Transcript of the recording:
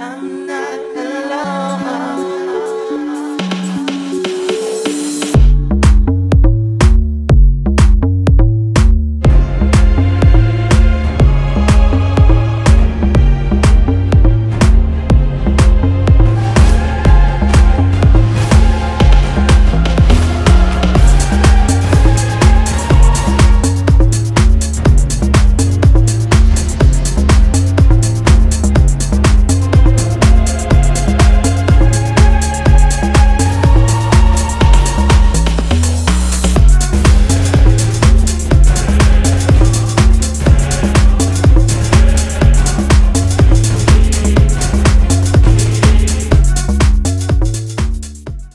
I'm not